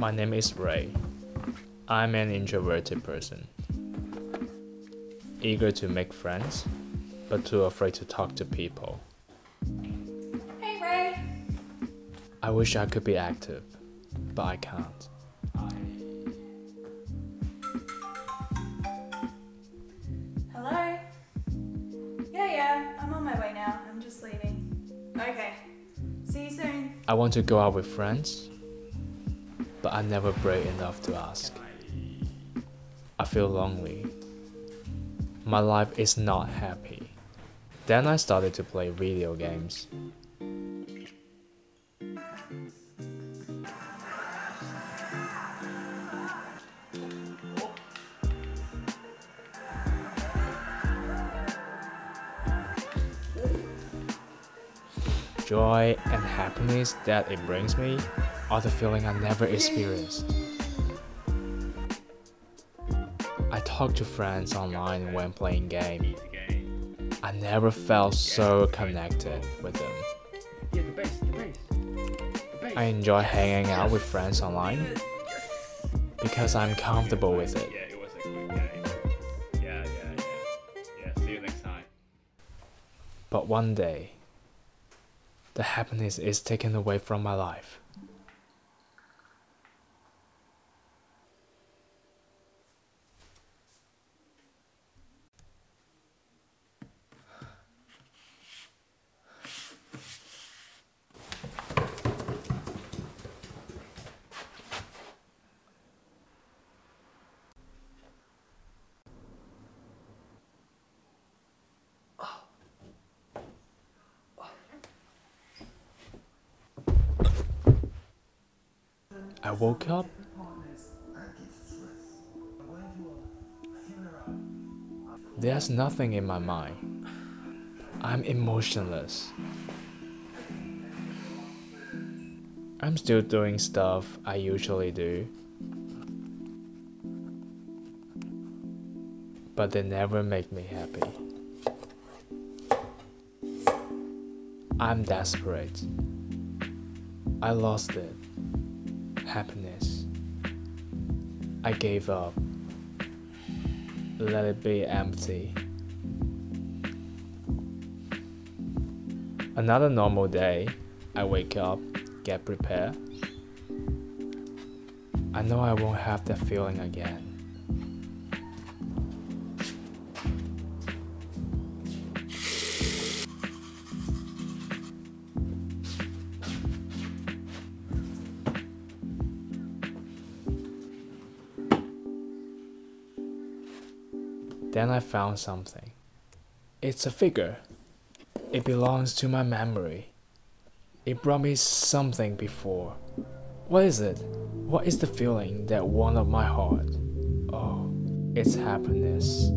My name is Ray. I'm an introverted person. Eager to make friends, but too afraid to talk to people. Hey Ray. I wish I could be active, but I can't. Hello? Yeah, yeah, I'm on my way now. I'm just leaving. Okay. See you soon. I want to go out with friends, but I'm never brave enough to ask. I feel lonely. My life is not happy. Then I started to play video games. Joy and happiness that it brings me are the feeling I never experienced. I talk to friends online when playing game. I never felt so connected with them. I enjoy hanging out with friends online because I'm comfortable with it. Yeah, it was a good game. Yeah, yeah, yeah. Yeah, see you next time. But one day, the happiness is taken away from my life. I woke up. There's nothing in my mind. I'm emotionless. I'm still doing stuff I usually do. But they never make me happy. I'm desperate. I lost it happiness. I gave up. Let it be empty. Another normal day, I wake up, get prepared. I know I won't have that feeling again. Then I found something. It's a figure. It belongs to my memory. It brought me something before. What is it? What is the feeling that warmed up my heart? Oh, it's happiness.